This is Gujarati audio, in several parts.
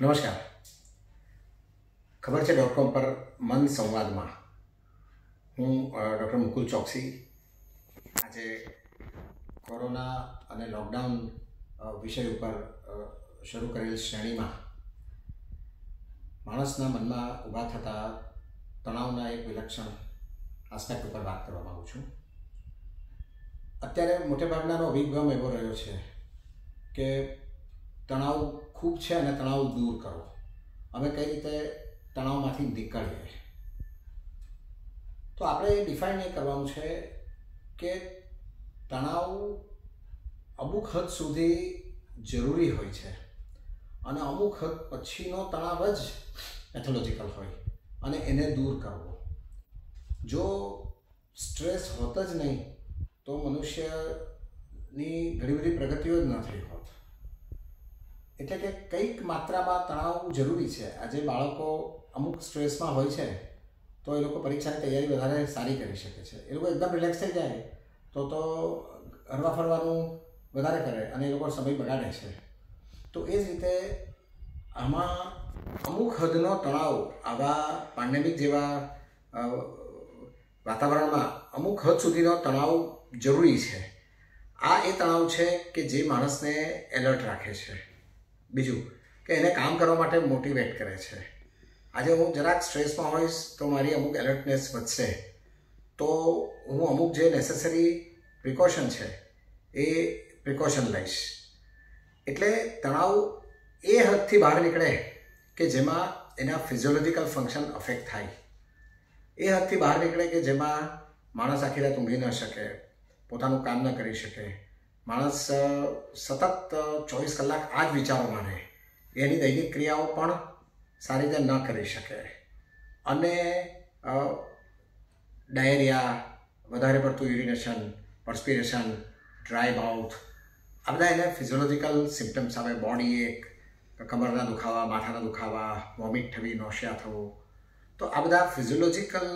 નમસ્કાર. ખબર છે ડોટ કોમ પર મન સંવાદમાં હું ડૉક્ટર મુકુલ ચોકસી. આજે કોરોના અને લોકડાઉન વિષય ઉપર શરૂ કરેલ શ્રેણીમાં માણસના મનમાં ઊભા થતા તણાવના એક વિલક્ષણ આસ્પેક્ટ ઉપર વાત કરવા માગું છું. અત્યારે મોટેભાગનાનો અભિગમ એવો રહ્યો છે કે તણાવ ખૂબ છે અને તણાવ દૂર કરો. અમે કઈ રીતે તણાવમાંથી નીકળીએ? તો આપણે ડિફાઇન એ કરવાનું છે કે તણાવ અમુક હદ સુધી જરૂરી હોય છે અને અમુક હદ પછીનો તણાવ જ પેથોલોજીકલ હોય અને એને દૂર કરવો. જો સ્ટ્રેસ હોત જ નહીં, તો મનુષ્યની ઘણી બધી પ્રગતિઓ જ ન થઈ હોત. એટલે કે કંઈક માત્રામાં તણાવ જરૂરી છે. આજે બાળકો અમુક સ્ટ્રેસમાં હોય છે, તો એ લોકો પરીક્ષાની તૈયારી વધારે સારી કરી શકે છે. એ લોકો એકદમ રિલેક્સ થઈ જાય, તો તો હરવા ફરવાનું વધારે કરે અને એ લોકો સમય બગાડે છે. તો એ જ રીતે આમાં અમુક હદનો તણાવ આવા પાન્ડેમિક જેવા વાતાવરણમાં અમુક હદ સુધીનો તણાવ જરૂરી છે. આ એ તણાવ છે કે જે માણસને એલર્ટ રાખે છે. બીજું કે એને કામ કરવા માટે મોટિવેટ કરે છે. આજે હું જરાક સ્ટ્રેસમાં હોઈશ તો મારી અમુક એલર્ટનેસ વધશે. તો હું અમુક જે નેસેસરી પ્રિકોશન છે એ પ્રિકોશન લઈશ. એટલે તણાવ એ હદથી બહાર નીકળે કે જેમાં એના ફિઝિયોલોજીકલ ફંક્શન અફેક્ટ થાય. એ હદથી બહાર નીકળે કે જેમાં માણસ આખી રાત ઊંઘી ન શકે, પોતાનું કામ ન કરી શકે માણસ સતત ચોવીસ કલાક આ જ વિચારોમાં રહે. એની દૈનિક ક્રિયાઓ પણ સારી રીતે ન કરી શકે. અને ડાયરિયા, વધારે પડતું યુરિનેશન, પર્સ્પિરેશન, ડ્રાય માઉથ, આ બધા એને ફિઝિયોલોજિકલ સિમ્ટમ્સ આવે. બોડી એક, કમરના દુખાવા, માથાના દુખાવા, વોમિટ થવી, નોશિયા થવું. તો આ બધા ફિઝિયોલોજિકલ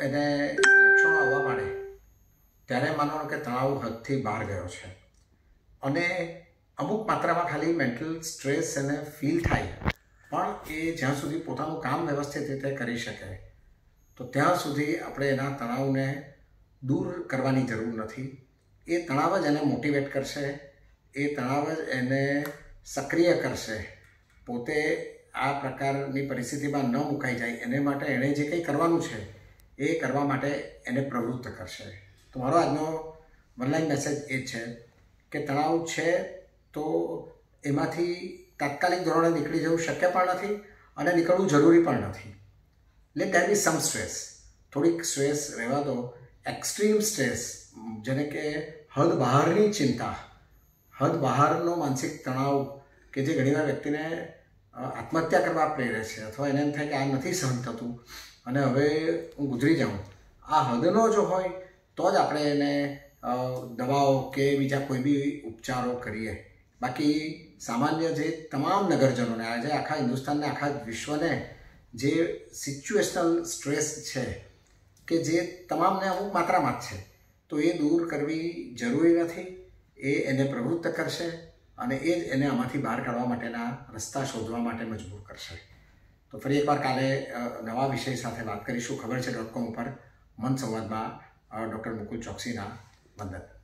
એને લક્ષણો આવવા માંડે ત્યારે માનો કે તણાવ હદથી બહાર ગયો છે. અને અમુક માત્રામાં ખાલી મેન્ટલ સ્ટ્રેસ એને ફીલ થાય. પણ એ જ્યાં સુધી પોતાનું કામ વ્યવસ્થિત રીતે કરી શકે, તો ત્યાં સુધી આપણે એના તણાવને દૂર કરવાની જરૂર નથી. એ તણાવ જ એને મોટિવેટ કરશે, એ તણાવ જ એને સક્રિય કરશે. પોતે આ પ્રકારની પરિસ્થિતિમાં ન મુકાઈ જાય. એને માટે એણે જે કંઈ કરવાનું છે, એ કરવા માટે એને પ્રવૃત્ત કરશે. તો મારો આજનો ઓનલાઈન મેસેજ એ છે કે તણાવ છે તો એમાંથી તાત્કાલિક ધોરણે નીકળી જવું શક્ય પણ નથી અને નીકળવું જરૂરી પણ નથી. Let there be some stress થોડીક સ્ટ્રેસ રહેવા દો. એક્સ્ટ્રીમ સ્ટ્રેસ જેને કે હદ બહારની ચિંતા. હદ બહારનો માનસિક તણાવ કે જે ઘણીવાર વ્યક્તિને આત્મહત્યા કરવા પ્રેરે છે અથવા એને એમ થાય કે આ નથી સહન થતું અને હવે હું ગુજરી જાઉં. આ હદનો જો હોય તો જ આપણે એને દવાઓ કે બીજા કોઈ બી ઉપચારો કરીએ. બાકી સામાન્ય જે તમામ નગરજનોને આજે આખા હિન્દુસ્તાનને, આખા વિશ્વને જે સિચ્યુએશનલ સ્ટ્રેસ છે કે જે તમામને અમુક માત્રામાં જ છે, તો એ દૂર કરવી જરૂરી નથી. એ એને પ્રવૃત્ત કરશે અને એ જ એને આમાંથી બહાર કાઢવા માટેના રસ્તા શોધવા માટે મજબૂર કરશે. તો ફરી એકવાર કાલે નવા વિષય સાથે વાત કરીશું. ખબર છે ડોટ કોમ ઉપર મન સંવાદમાં ડૉક્ટર મુકુલ ચોકસીના વંદન